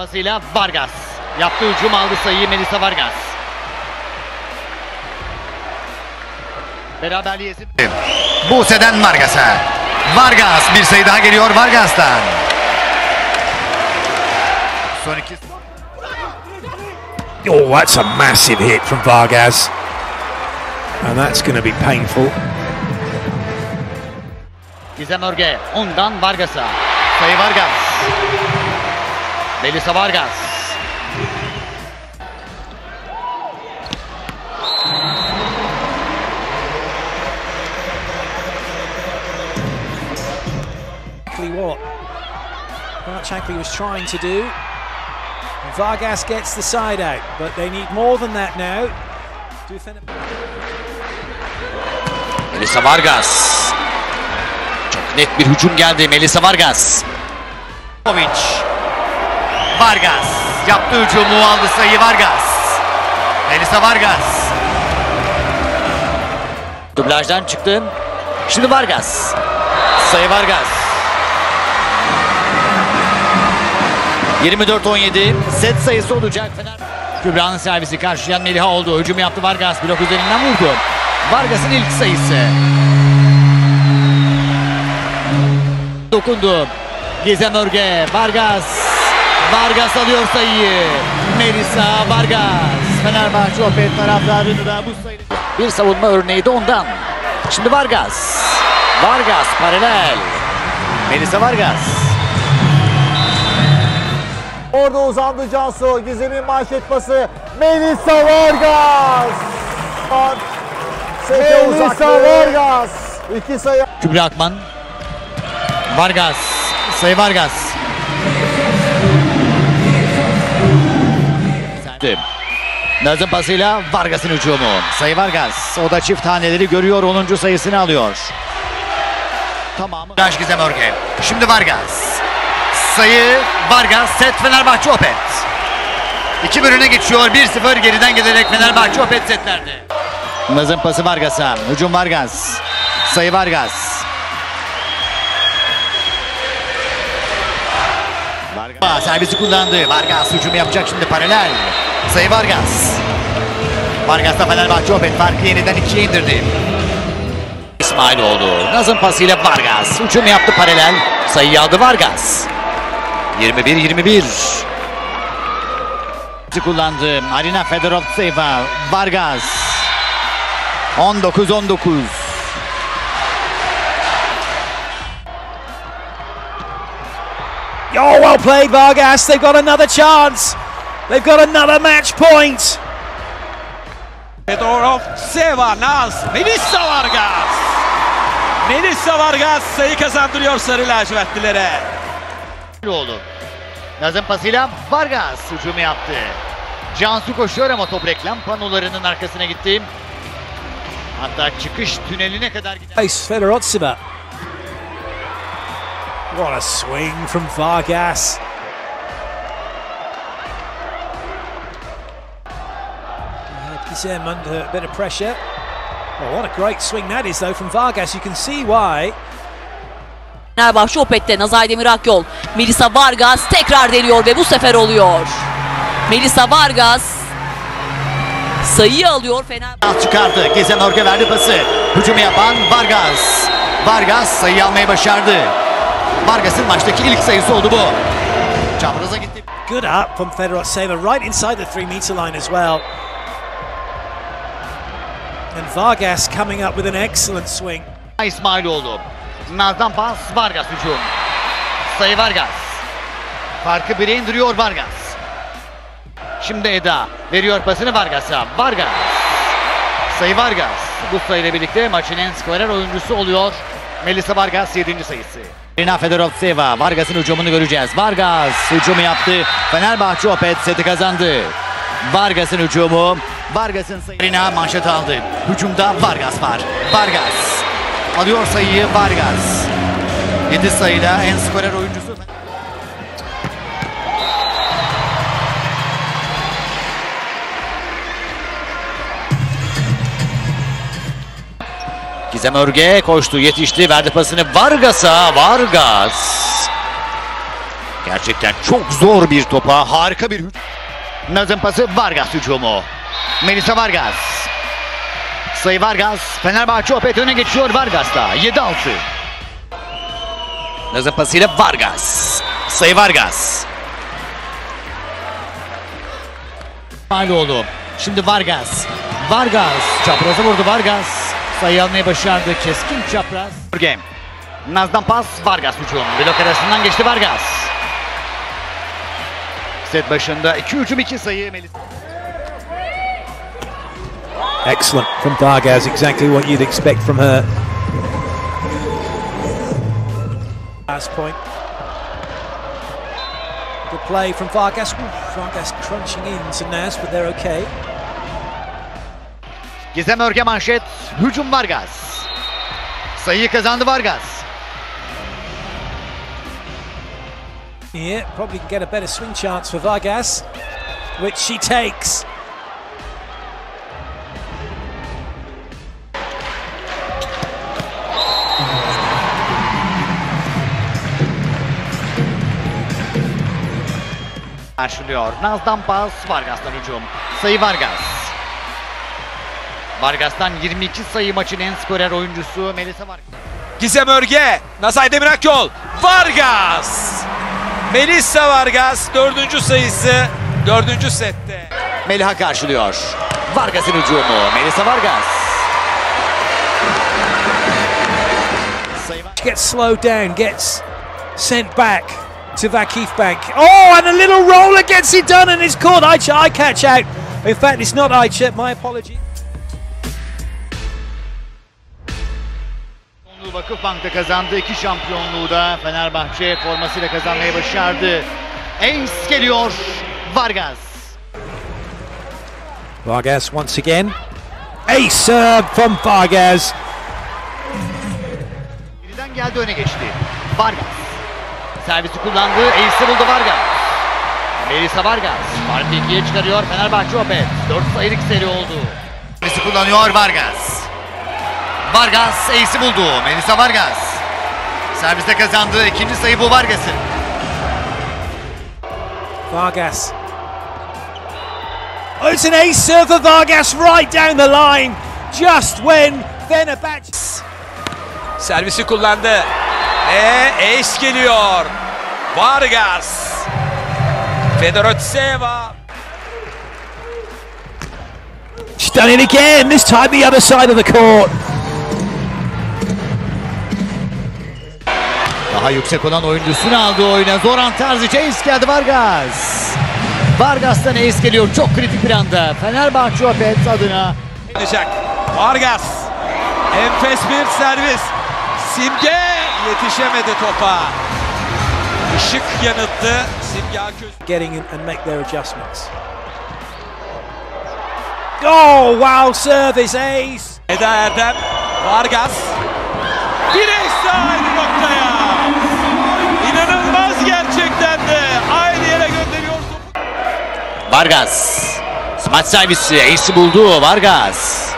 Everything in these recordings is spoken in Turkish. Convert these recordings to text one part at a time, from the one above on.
Pasıyla Vargas. Yaptığı hücum aldı sayıyı Melisa Vargas. Beraberliği ezip Buse'den Vargas'a. Vargas bir sayı daha geliyor Vargas'tan. Son iki Oh, that's a massive hit from Vargas. And that's going to be painful. Gizem Örge ondan Vargas'a. Sayı Vargas. Melisa Vargas. exactly what Bart Shankly was trying to do. And Vargas gets the side out, but they need more than that now. Melisa Vargas. Çok net bir hücum geldi Melisa Vargas. Popovic. Vargas. Yaptığı hücumu aldı sayı Vargas. Melisa Vargas. Dublajdan çıktı. Şimdi Vargas. Sayı Vargas. 24-17 set sayısı olacak. Fener Kübra'nın servisi karşılayan Meliha oldu. Hücum yaptı Vargas. Blok üzerinden vurdu. Vargas'ın ilk sayısı. Dokundu. Gizem Örge. Vargas. Vargas alıyor sayıyı. Melisa Vargas. Fenerbahçe Opet taraftarını da bu sayı... Bir savunma örneği de ondan. Şimdi Vargas. Vargas paralel. Melisa Vargas. Orada uzandı Cansu. Gizem'in manşet pası. Melisa Vargas. Melisa Vargas. İki sayı. Kübra Akman. Vargas. Sayı Vargas. Nazım pasıyla Vargas'ın hücumu. Sayı Vargas. O da çift taneleri görüyor. 10. sayısını alıyor. Tamamı. Raş Gizem Örge. Şimdi Vargas. Sayı Vargas. Set Fenerbahçe Opet. İki bölüne geçiyor. 1-0 geriden gelerek Fenerbahçe Opet setlerde. Nazım pası Vargas'a. Hücum Vargas. Sayı Vargas. Vargas. Servisi kullandı. Vargas hücum yapacak şimdi paralel. Sayı Vargas. Vargas da Fenerbahçe Opet farkı yeniden ikiye indirdi. İsmailoğlu. Nazım pasıyla Vargas. Hücum yaptı paralel. Sayı aldı Vargas. 21-21. kullandı. Arina Fedorovtseva. Vargas. 19-19. Oh, well played, Vargas. They've got another chance. They've got another match point. Fedorov, Seva, Naz, Melissa Vargas. Melissa Vargas sayı kazandırıyor Sarı lacivertlilere. oldu. Nazım pasıyla Vargas hücumu yaptı. Cansu koşuyor ama top reklam panolarının arkasına gitti. Hatta çıkış tüneline kadar gider. Pace Fedorotseva. What a swing from Vargas. Gizem under a bit of pressure. Well, what a great swing that is, though, from Vargas. You can see why. Fenerbahçe Opet'te Nazay Demir Akyol. Melisa Vargas tekrar deniyor ve bu sefer oluyor. Melisa Vargas sayıyı alıyor Fener. Vargas çıkardı. Gezen Örge verdi pası. Hücumu yapan Vargas. Vargas sayı almayı başardı. Vargas'ın maçtaki ilk sayısı oldu bu. Çapraza gitti. Good up from Fedorotseva, right inside the three meter line as well. And Vargas coming up with an excellent swing. İsmailoğlu. Naz'dan pas Vargas hücum. Sayı Vargas. Farkı bire indiriyor Vargas. Şimdi Eda veriyor pasını Vargas'a. Vargas. Sayı Vargas. Bu sayıyla birlikte maçın en skorer oyuncusu oluyor. Melisa Vargas 7. sayısı. Rina Fedorovtseva. Vargas'ın hücumunu göreceğiz. Vargas hücumu yaptı. Fenerbahçe Opet seti kazandı. Vargas'ın hücumu. Vargas'ın sayı. Rina manşet aldı. Hücumda Vargas var. Vargas. Alıyor sayıyı Vargas. 7 sayıyla en skorer oyuncusu. Gizem Örge koştu, yetişti, verdi pasını Vargas'a. Vargas. Gerçekten çok zor bir topa. Harika bir hücum. Nazım pası Vargas hücumu. Melisa Vargas. Sayı Vargas. Fenerbahçe Opet öne geçiyor Vargas'la. 7-6. Nazım pasıyla Vargas. Sayı Vargas. Maloğlu. Şimdi Vargas. Vargas. Çaprazı vurdu Vargas. Sayı almayı başardı. Keskin çapraz. Game. Naz'dan pas Vargas hücum. Blok arasından geçti Vargas. Set başında 2 hücum 2 sayı Melisa. Excellent from Vargas, exactly what you'd expect from her. Last point. Good play from Vargas. Ooh, Vargas crunching into Naz, but they're okay. Gizem Örge manşet. Hücum Vargas. Sayıyı kazandı Vargas. Here, probably can get a better swing chance for Vargas, which she takes. Karşılıyor. Naz'dan pas Vargas'tan hücum. Sayı Vargas. Vargas'tan 22 sayı maçın en skorer oyuncusu Melisa Vargas. Gizem Örge, Nazay Demir Akyol, Vargas. Melissa Vargas dördüncü sayısı dördüncü sette. Meliha karşılıyor. Vargas'ın hücumu. Melisa Vargas. Gets slowed down, gets sent back to Vakif Bank. Oh, and a little roller gets it done, and it's caught. Aicha, I catch out. In fact, it's not Aicha. My apology. Şampiyonluğu Vakıfbank'ta kazandı. İki şampiyonluğu da Fenerbahçe formasıyla kazanmayı başardı. Ace geliyor. Vargas. Vargas once again. Ace serve from Vargas. Birden geldi öne geçti. Vargas. Servisi kullandı. Ace'i buldu Vargas. Melisa Vargas. Farkı ikiye çıkarıyor Fenerbahçe Opet. 4 sayılık seri oldu. Servisi kullanıyor Vargas. Vargas ace'i buldu. Melisa Vargas. Serviste kazandığı ikinci sayı bu Vargas'ın. Vargas. Oh, it's an ace serve for Vargas right down the line, just when Fenerbahçe. Servisi kullandı. Ve ace geliyor. Vargas. Fedorovtseva. She's done it again, this time the other side of the court. Daha yüksek olan oyuncusunu aldı oyuna. Zoran Terzic Ace geldi Vargas. Vargas'tan Ace geliyor. Çok kritik bir anda. Fenerbahçe Opet adına. Vargas. Enfes bir servis. Simge yetişemedi topa. Işık yanıttı. Simge Aköz. getting in and make their adjustments. Oh, wow, service ace. Eda Erdem. Vargas. Bir ace daha aynı noktaya. İnanılmaz gerçekten de. Aynı yere gönderiyor topu. Vargas. Smaç servisi. Ace'i buldu. Vargas.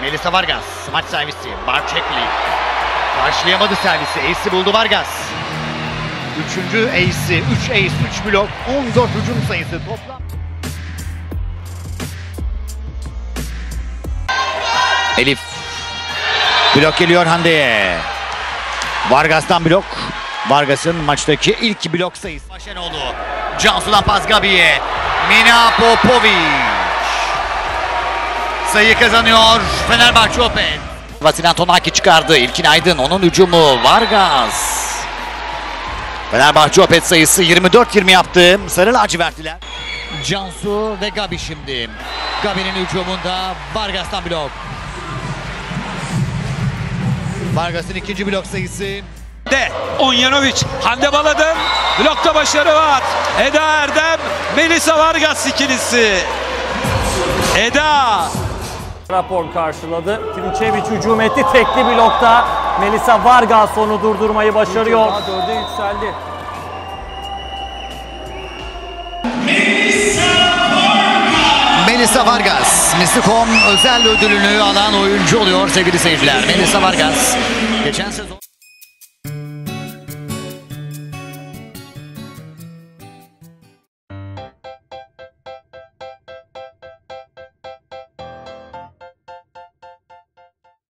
Melisa Vargas. Smaç servisi. Barçekli. Karşılayamadı servisi. Ace'i buldu Vargas. Üçüncü Ace'i. 3 Ace, 3 blok, 14 hücum sayısı toplam. Elif. Blok geliyor Hande'ye. Vargas'tan blok. Vargas'ın maçtaki ilk blok sayısı. Başenoğlu. Cansu'dan pas Gabi'ye. Mina Popovic. Sayı kazanıyor Fenerbahçe Open. Vasil Antonaki çıkardı. İlkin Aydın onun hücumu. Vargas. Fenerbahçe Opet sayısı 24-20 yaptı. Sarı lacivertliler. Cansu ve Gabi şimdi. Gabi'nin hücumunda Vargas'tan blok. Vargas'ın ikinci blok sayısı. De Onjanovic, Hande Baladın, blokta başarı var. Eda Erdem, Melisa Vargas ikilisi. Eda Rapor karşıladı. Trinçeviç hücum etti. Tekli blokta Melisa Vargas onu durdurmayı başarıyor. Dörde yükseldi. Melisa Vargas, Misticom özel ödülünü alan oyuncu oluyor sevgili seyirciler. Melisa Vargas, geçen sezon...